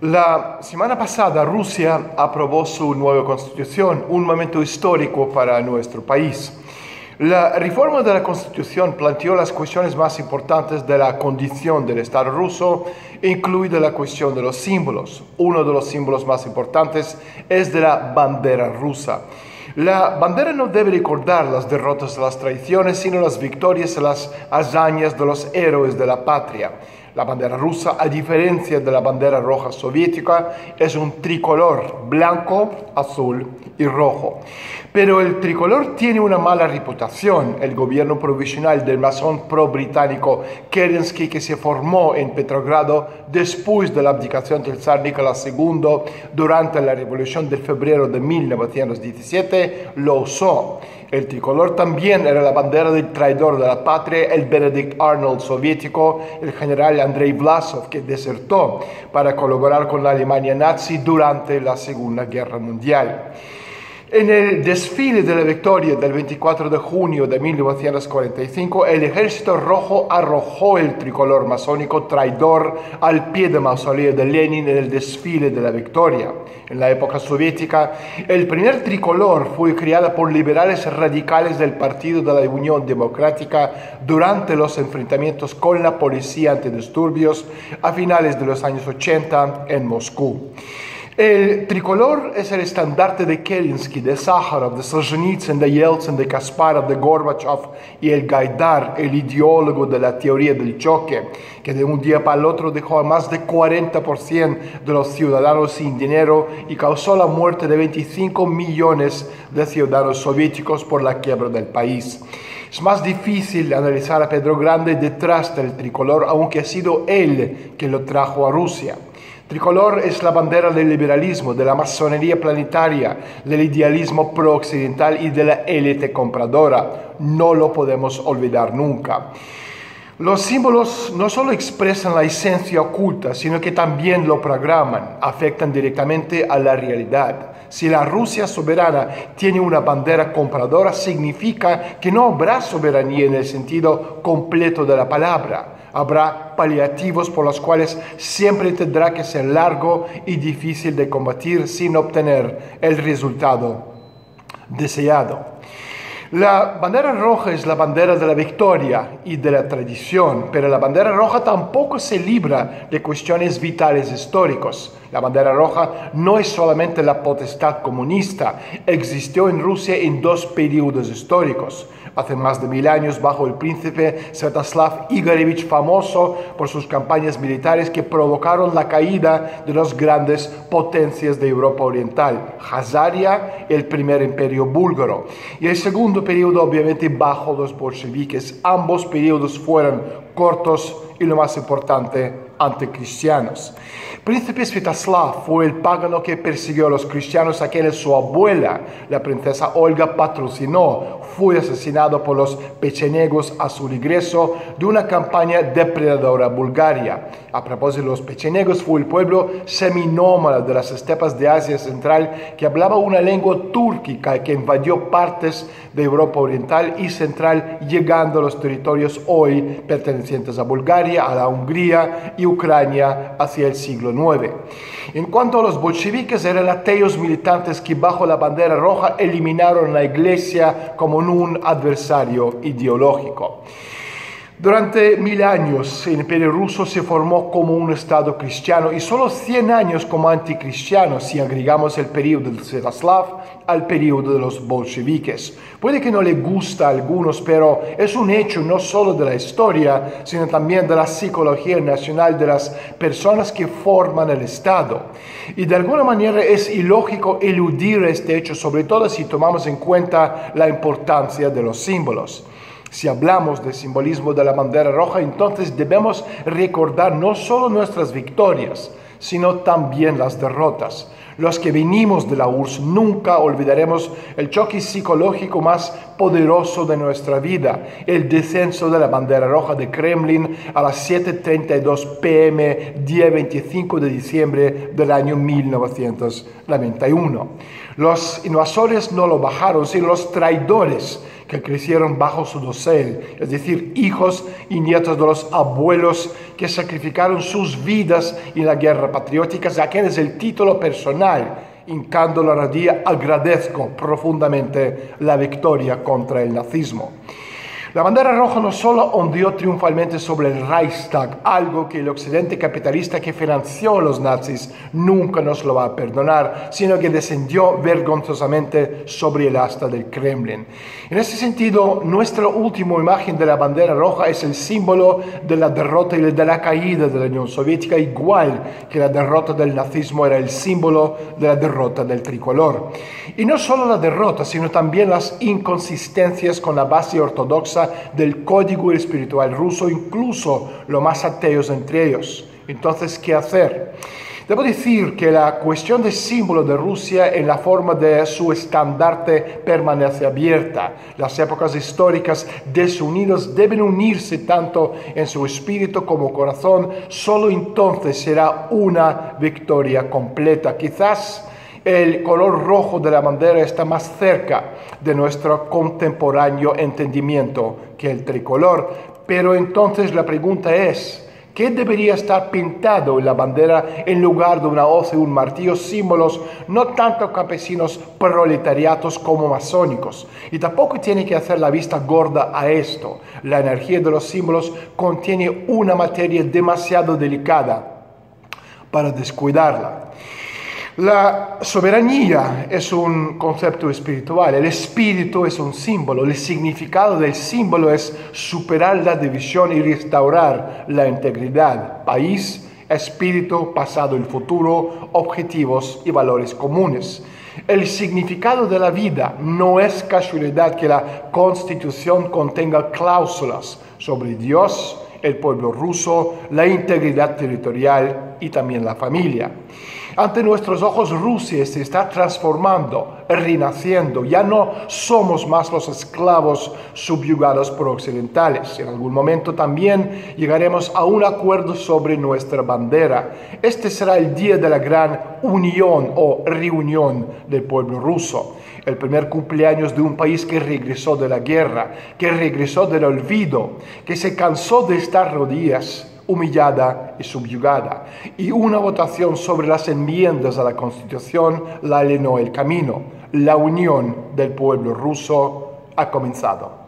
La semana pasada Rusia aprobó su nueva constitución, un momento histórico para nuestro país. La reforma de la constitución planteó las cuestiones más importantes de la condición del Estado ruso, incluida la cuestión de los símbolos. Uno de los símbolos más importantes es de la bandera rusa. La bandera no debe recordar las derrotas de las traiciones, sino las victorias las hazañas de los héroes de la patria. La bandera rusa, a diferencia de la bandera roja soviética, es un tricolor blanco, azul y rojo. Pero el tricolor tiene una mala reputación. El gobierno provisional del masón pro-británico Kerensky, que se formó en Petrogrado después de la abdicación del zar Nicolás II durante la revolución de febrero de 1917, lo usó. El tricolor también era la bandera del traidor de la patria, el Benedict Arnold soviético, el general Andrei Vlasov, que desertó para colaborar con la Alemania nazi durante la Segunda Guerra Mundial. En el desfile de la victoria del 24 de junio de 1945, el ejército rojo arrojó el tricolor masónico traidor al pie del mausoleo de Lenin en el desfile de la victoria. En la época soviética, el primer tricolor fue creado por liberales radicales del Partido de la Unión Democrática durante los enfrentamientos con la policía antidisturbios a finales de los años 80 en Moscú. El tricolor es el estandarte de Kerensky, de Sájarov, de Solzhenitsyn, de Yeltsin, de Kasparov, de Gorbachev y el Gaidar, el ideólogo de la teoría del choque, que de un día para el otro dejó a más de 40% de los ciudadanos sin dinero y causó la muerte de 25 millones de ciudadanos soviéticos por la quiebra del país. Es más difícil analizar a Pedro Grande detrás del tricolor, aunque ha sido él quien lo trajo a Rusia. Tricolor es la bandera del liberalismo, de la masonería planetaria, del idealismo pro-occidental y de la élite compradora. No lo podemos olvidar nunca. Los símbolos no solo expresan la esencia oculta, sino que también lo programan, afectan directamente a la realidad. Si la Rusia soberana tiene una bandera compradora, significa que no habrá soberanía en el sentido completo de la palabra. Habrá paliativos por los cuales siempre tendrá que ser largo y difícil de combatir sin obtener el resultado deseado. La bandera roja es la bandera de la victoria y de la tradición, pero la bandera roja tampoco se libra de cuestiones vitales históricas. La bandera roja no es solamente la potestad comunista, existió en Rusia en dos periodos históricos hace más de mil años bajo el príncipe Svetoslav Igorevich, famoso por sus campañas militares que provocaron la caída de las grandes potencias de Europa Oriental, Hazaria, el primer imperio búlgaro, y el segundo periodo obviamente bajo los bolcheviques. Ambos periodos fueron cortos y lo más importante, anticristianos. Príncipe Svetoslav fue el pagano que persiguió a los cristianos a quienes su abuela, la princesa Olga, patrocinó. Fue asesinado por los pechenegos a su regreso de una campaña depredadora Bulgaria. A propósito, los pechenegos fue el pueblo seminómada de las estepas de Asia Central que hablaba una lengua túrquica que invadió partes de Europa Oriental y Central, llegando a los territorios hoy pertenecientes a Bulgaria, a la Hungría y Ucrania hacia el siglo en cuanto a los bolcheviques, eran ateos militantes que bajo la bandera roja eliminaron la iglesia como un adversario ideológico. Durante mil años el imperio ruso se formó como un estado cristiano y solo 100 años como anticristiano si agregamos el periodo de Svetoslav al periodo de los bolcheviques. Puede que no le gusta a algunos, pero es un hecho no solo de la historia, sino también de la psicología nacional de las personas que forman el Estado. Y de alguna manera es ilógico eludir este hecho, sobre todo si tomamos en cuenta la importancia de los símbolos. Si hablamos del simbolismo de la bandera roja, entonces debemos recordar no solo nuestras victorias, sino también las derrotas. Los que venimos de la URSS nunca olvidaremos el choque psicológico más poderoso de nuestra vida, el descenso de la bandera roja de Kremlin a las 7.32 pm, día 25 de diciembre del año 1991. Los invasores no lo bajaron, sino los traidores que crecieron bajo su dosel, es decir, hijos y nietos de los abuelos que sacrificaron sus vidas en la guerra patriótica, ya que es el título personal. Hincando la rodilla, agradezco profundamente la victoria contra el nazismo. La bandera roja no solo ondeó triunfalmente sobre el Reichstag, algo que el occidente capitalista que financió a los nazis nunca nos lo va a perdonar, sino que descendió vergonzosamente sobre el asta del Kremlin. En ese sentido, nuestra última imagen de la bandera roja es el símbolo de la derrota y de la caída de la Unión Soviética, igual que la derrota del nazismo era el símbolo de la derrota del tricolor. Y no solo la derrota, sino también las inconsistencias con la base ortodoxa del código espiritual ruso, incluso los más ateos entre ellos. Entonces, ¿qué hacer? Debo decir que la cuestión del símbolo de Rusia en la forma de su estandarte permanece abierta. Las épocas históricas desunidas deben unirse tanto en su espíritu como corazón. Solo entonces será una victoria completa. Quizás el color rojo de la bandera está más cerca de nuestro contemporáneo entendimiento que el tricolor. Pero entonces la pregunta es, ¿qué debería estar pintado en la bandera en lugar de una hoz y un martillo? Símbolos no tanto campesinos proletariatos como masónicos. Y tampoco tiene que hacer la vista gorda a esto. La energía de los símbolos contiene una materia demasiado delicada para descuidarla. La soberanía es un concepto espiritual, el espíritu es un símbolo, el significado del símbolo es superar la división y restaurar la integridad, país, espíritu, pasado y futuro, objetivos y valores comunes. El significado de la vida no es casualidad que la constitución contenga cláusulas sobre Dios, el pueblo ruso, la integridad territorial y también la familia. Ante nuestros ojos Rusia se está transformando, renaciendo. Ya no somos más los esclavos subyugados por occidentales. En algún momento también llegaremos a un acuerdo sobre nuestra bandera. Este será el día de la gran unión o reunión del pueblo ruso. El primer cumpleaños de un país que regresó de la guerra, que regresó del olvido, que se cansó de estar rodillas humillada y subyugada, y una votación sobre las enmiendas a la Constitución la alenó el camino. La unión del pueblo ruso ha comenzado.